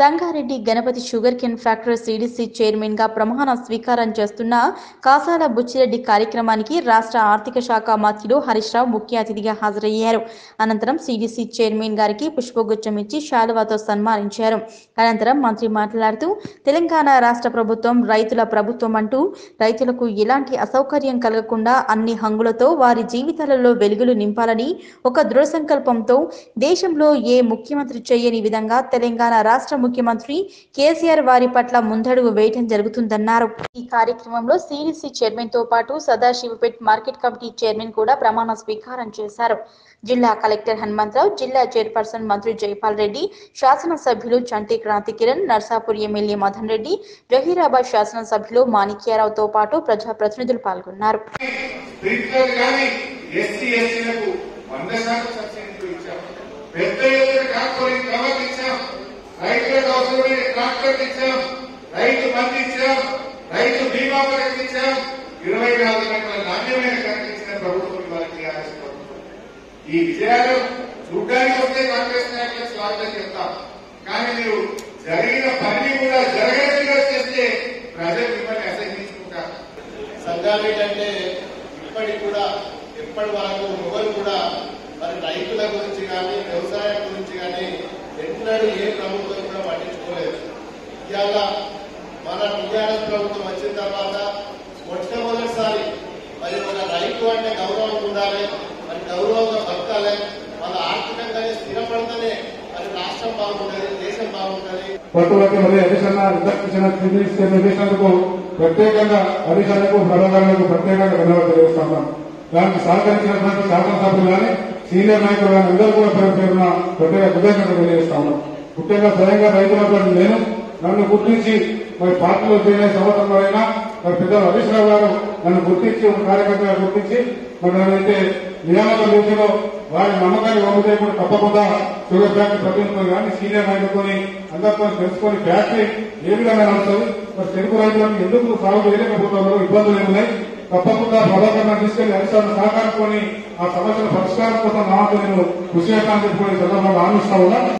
Sangareddy Ganapathi sugar cane factory CDC చైర్మన్గా ప్రమాణ స్వీకారం చేస్తున్న కాసాల బుచ్చిరెడ్డి కార్యక్రమానికి రాష్ట్ర ఆర్థిక శాఖ మంత్రులు హరీష్ రావు ముఖ్య అతిథిగా హాజరయ్యారు. అనంతరం సిడిసి చైర్మన్ గారికి పుష్పగుచ్చం ఇచ్చి శాలువాతో సన్మానించారు. అనంతరం మంత్రి మాట్లాడుతూ తెలంగాణ రాష్ట్ర ప్రభుత్వం రైతుల ప్రభుత్వం అంటూ రైతులకు ఎలాంటి అసౌకర్యం కలగకుండా అన్ని హంగులతో వారి జీవితాలలో వెలుగులు నింపాలని ఒక దృఢ సంకల్పంతో దేశంలో ఏ ముఖ్యమంత్రి చేయని విధంగా తెలంగాణ రాష్ట్ర ముఖ్యమంత్రి కేసీఆర్ వారి పట్ల ముందడుగు వేయటం జరుగుతుందన్నారు. ఈ కార్యక్రమంలో సిడిసి చైర్మన్తో పాటు సదాశివపేట్ మార్కెట్ కమిటీ చైర్మన్ కూడా ప్రమాణ స్వీకారం చేశారు. జిల్లా కలెక్టర్ హనుమంతరావు జిల్లా చైర్పర్సన్ మంత్రి జైపాల్ రెడ్డి శాసనసభ్యులు చంటి క్రాంతి కిరణ్ నర్సాపూర్ ఎమ్మెల్యే మదన్ రెడ్డి జహీరాబాద్ శాసనసభ్యులు మాణిక్యారావుతో పాటు ప్రజాప్రతినిధులు పాల్గొన్నారు. ఎస్సీ వంద శాతం ఇచ్చాం. పెద్ద ఎత్తున కార్పొరేట్ రైతులకు అవసరమైన ట్రాక్టర్లు ఇచ్చాం రైతు బంధు ఇచ్చాం రైతు బీమా పథకం ఇచ్చాం ఇరవై నాలుగు గంటల నాణ్యమైన కరెంట్ ఇచ్చిన ప్రభుత్వం ఇవాళ ఈ విజయాలు చూడ్డానికి వస్తే కాంగ్రెస్ నాయకులు స్వాగతం చెప్తాం. కానీ మీరు జరిగిన పని కూడా జరగనిగా చేస్తే ప్రజలు మిమ్మల్ని అసహించుకుంటారు. సంగారెడ్డి ఏంటంటే ఇప్పటికి కూడా ఎప్పటి వరకు ఎవరు కూడా మరి రైతుల గురించి కానీ వ్యవసాయం ఎన్నడూ ఏ ప్రభుత్వం కూడా పట్టించుకోలేదు. ఇవాళ మన టీఆర్ఎస్ ప్రభుత్వం వచ్చిన తర్వాత మొట్టమొదటిసారి మరి మన రైతు అంటే గౌరవం ఉండాలి మరి గౌరవంగా బతకాలి మన ఆర్థికంగానే స్థిరపడితేనే మరి రాష్ట్రం బాగుంటుంది దేశం బాగుంటుంది. పట్టుబట్టి మరి హరీషన్న ఇచ్చిన నిర్దేశించినందుకు ప్రత్యేకంగా హరీషన్నకు ప్రధానులకు ప్రత్యేకంగా ధన్యవాదాలు తెలుస్తున్నాం దానికి సహకరించినటువంటి శాసనసభ్యులు కానీ సీనియర్ నాయకులు అందరూ కూడా పేరు పేరున పెద్దగా ప్రత్యేక తెలియజేస్తా ఉన్నాం ముఖ్యంగా స్వయంగా రైతులతో నేను. నన్ను గుర్తించి మరి పార్టీలో చేరే సంవత్సరంలోనైనా మరి పెద్ద హరీష్ రావు గారు నన్ను గుర్తించి ఒక కార్యకర్తగా గుర్తించి మరి నన్నైతే నియామక రీతిలో వారి నమ్మకాన్ని వమ్ము చేయకుండా తప్పకుండా షుగర్ ఫ్యాక్టరీ ప్రతినిధులు కానీ సీనియర్ నాయకులతోని అందరితో తెలుసుకొని ఫ్యాక్టరీ ఏ విధంగా నడుస్తుంది మరి తెలుగు రైతులను ఎందుకు సాగు చేయలేకపోతున్నారు ఇబ్బందులు ఏమున్నాయి? తప్పకుండా ప్రభాకరణ తీసుకెళ్ళి అధికారులు సహకారంతో ఆ సమస్యల పరిష్కారం కోసం నాకు నేను కృషి చేస్తానని చెప్పి సందర్భంగా ఆనందిస్తా ఉన్నా